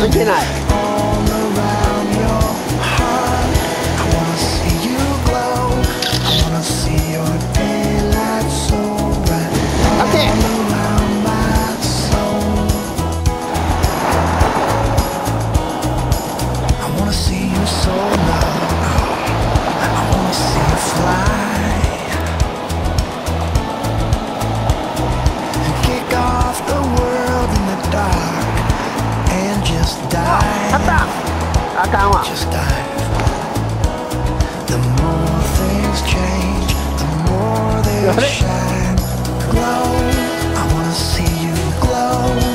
Nicki cannot. Just dive. Just dive. The more things change, the more they shine. Glow. I wanna see you glow.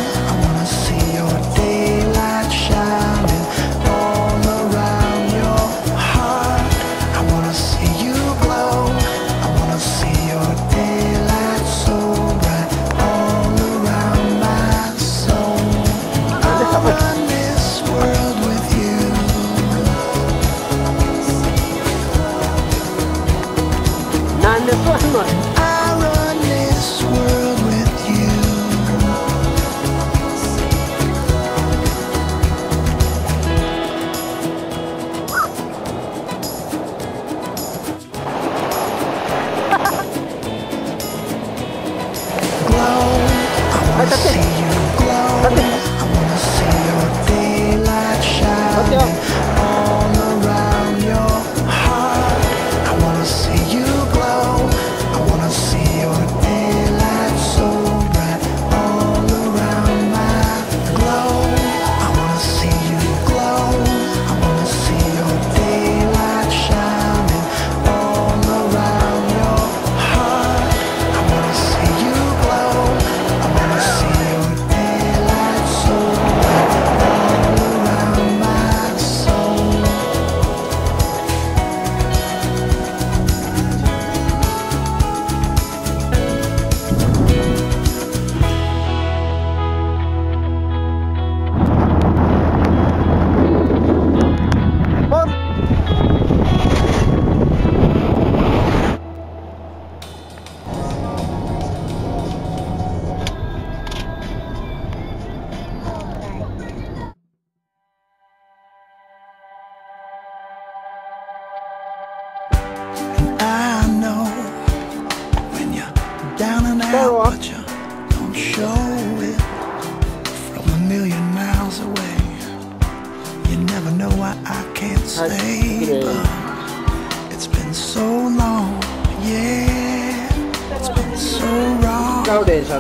Sparrow. But you don't show it from a million miles away. You never know why I can't stay, but it's been so long, yeah. It's been so wrong, yeah.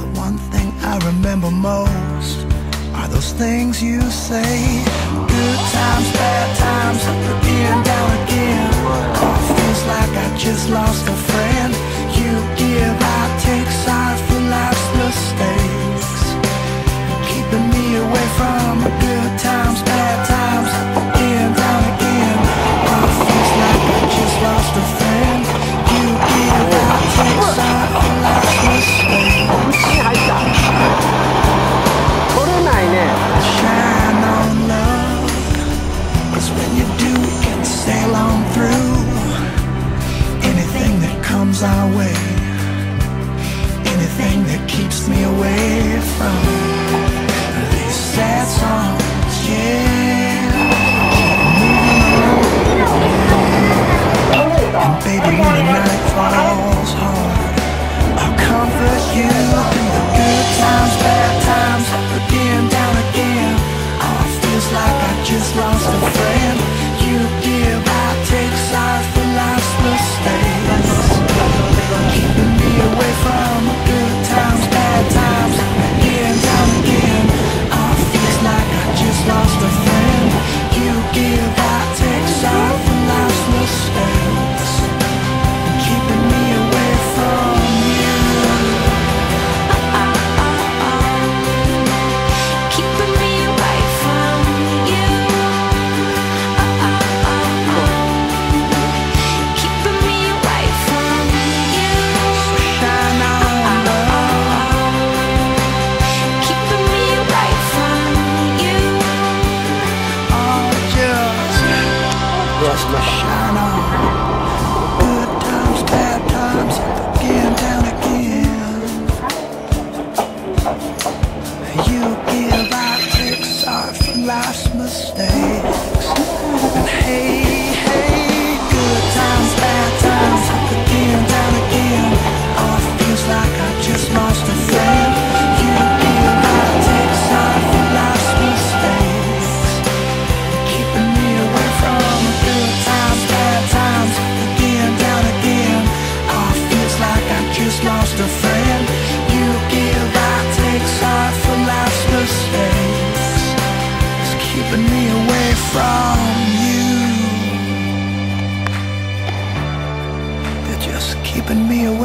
The one thing I remember most are those things you say. Good times, bad times, up again, down again. Oh, feels like I just lost a friend you give out. Shannon.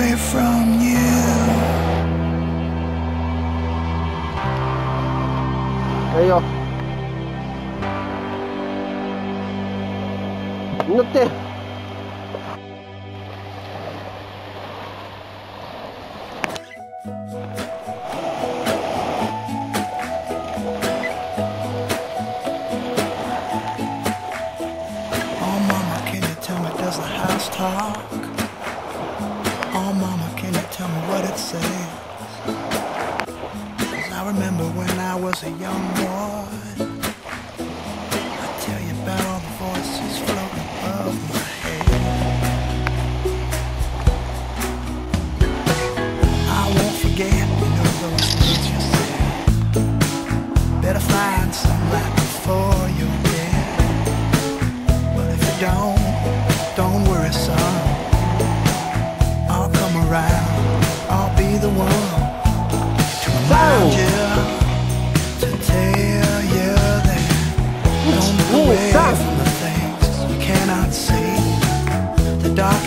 away from you. Hey yo, go. Not there. was a young man.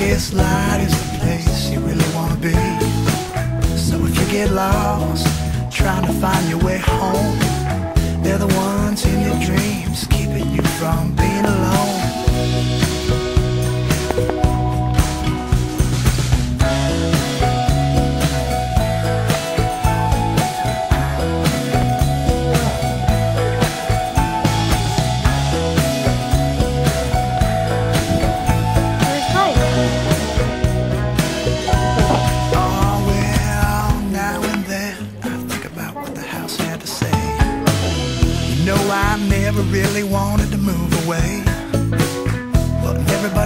darkest light is the place you really want to be. So if you get lost trying to find your way home, they're the ones who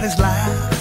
Everybody's life?